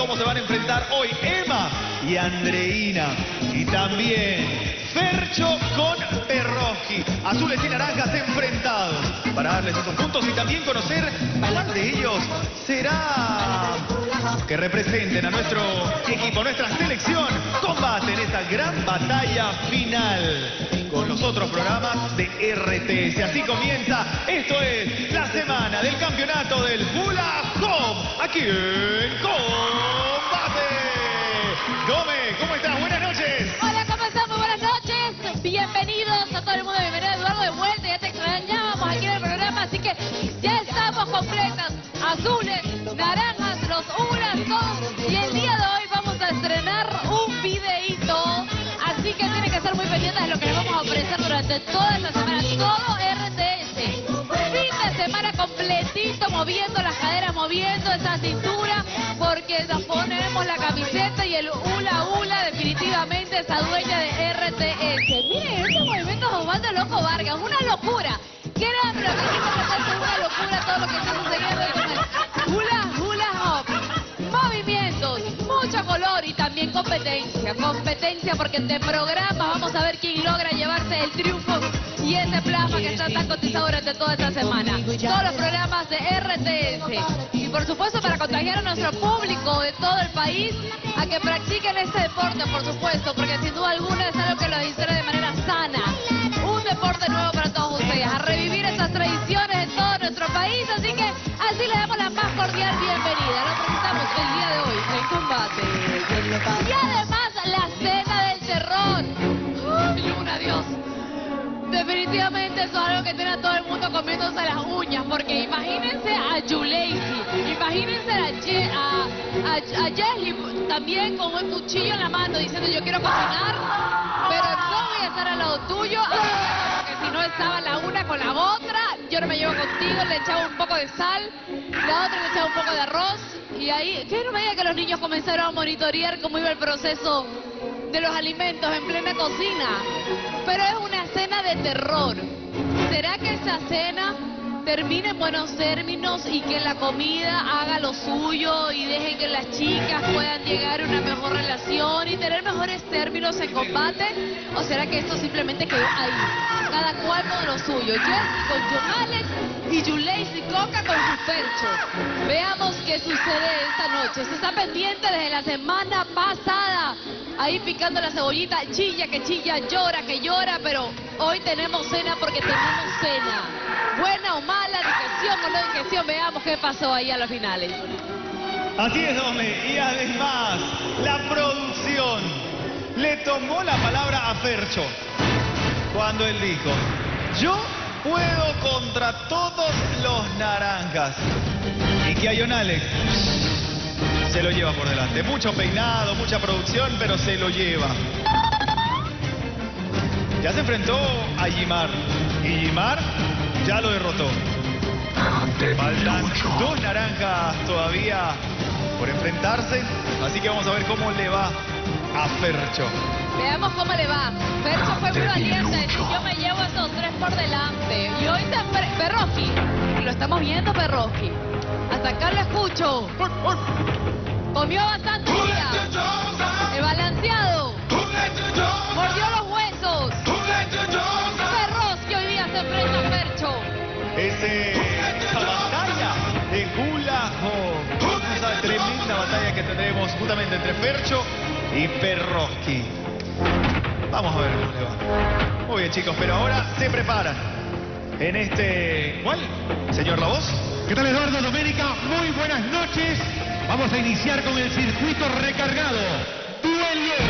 cómo se van a enfrentar hoy Emma y Andreina. Y también Fercho con Perroski. Azules y naranjas enfrentados. Para darles esos puntos y también conocer cuál de ellos será que representen a nuestro equipo, nuestra selección, combate en esta gran batalla final con los otros programas de RTS. Así comienza, esto es la semana del campeonato del Hula Hop, aquí en Combate. Gómez, ¿cómo estás? Buenas noches. Hola, ¿cómo están? Muy buenas noches. Bienvenidos a todo el mundo. Bienvenido Eduardo de vuelta. Ya te extrañábamos aquí en el programa, así que ya estamos completas. Azules, naranjas, los unas, todos. Y el día de hoy vamos a estrenar un videíto. Así que tienen que estar muy pendientes de lo que les vamos a ofrecer durante toda esta semana. Todo RTS. Completito, moviendo las caderas, moviendo esa cintura, porque nos ponemos la camiseta y el hula hula definitivamente esa dueña de RTS. Miren, estos movimientos Osvaldo Loco Vargas, una locura. Créanme lo que es una locura todo lo que está sucediendo hula hula. Movimientos, mucho color y también competencia. Competencia porque de programa vamos a ver quién logra llevarse el triunfo y ese plasma que está tan cotizado durante toda esta semana. Todos los programas de RTS. Y por supuesto para contagiar a nuestro público de todo el país a que practiquen este deporte, por supuesto, porque sin duda alguna es algo que los distrae de manera sana. Un deporte nuevo para todos ustedes, a revivir esas tradiciones en todo nuestro país. Así que así le damos la más cordial bienvenida. Lo el día de hoy en combate. Y además la cena del terror. ¡Uy, Luna, Dios! Definitivamente eso es algo que tiene a todo el mundo comiéndose las uñas, porque imagínense a Yuleisi, imagínense a, Ye- a, a, a también con un cuchillo en la mano diciendo yo quiero cocinar, pero no voy a estar al lado tuyo, porque si no estaba la una con la otra, yo no me llevo contigo, le echaba un poco de sal, la otra le echaba un poco de arroz, y ahí, que no me que los niños comenzaron a monitorear cómo iba el proceso de los alimentos en plena cocina. Pero es una cena de terror. ¿Será que esa cena termine en buenos términos y que la comida haga lo suyo y deje que las chicas puedan llegar a una mejor relación y tener mejores términos en combate? ¿O será que esto simplemente quedó ahí? Cada cual con lo suyo. Jessy con John Alex y Yuleisi Coca con su percho. Veamos qué sucede esta noche. Se está pendiente desde la semana pasada. Ahí picando la cebollita, chilla que chilla, llora que llora, pero hoy tenemos cena porque tenemos cena. Buena o mala, digestión o no digestión, veamos qué pasó ahí a las finales. Así es, Gómez. Y además, la producción le tomó la palabra a Fercho cuando él dijo, yo puedo contra todos los naranjas. Y que a John Alex se lo lleva por delante. Mucho peinado, mucha producción, pero se lo lleva. Ya se enfrentó a Jimar. Y Jimar ya lo derrotó. Faltan dos naranjas todavía por enfrentarse. Así que vamos a ver cómo le va a Fercho. Veamos cómo le va. Percho fue muy valiente, yo me llevo a esos tres por delante. Y hoy está Per- Perroski. Lo estamos viendo, Perroski. Hasta acá lo escucho. Comió bastante día. El balanceado. Mordió los huesos. Perroski hoy día se enfrenta a Percho. Ese, esa batalla de Hula Hoop. Esa tremenda batalla que tendremos justamente entre Fercho y Perroski. Vamos a ver cómo le va. Muy bien, chicos, pero ahora se preparan en este... ¿Cuál? Señor La Voz. ¿Qué tal Eduardo Doménica? Muy buenas noches. Vamos a iniciar con el circuito recargado. Duelo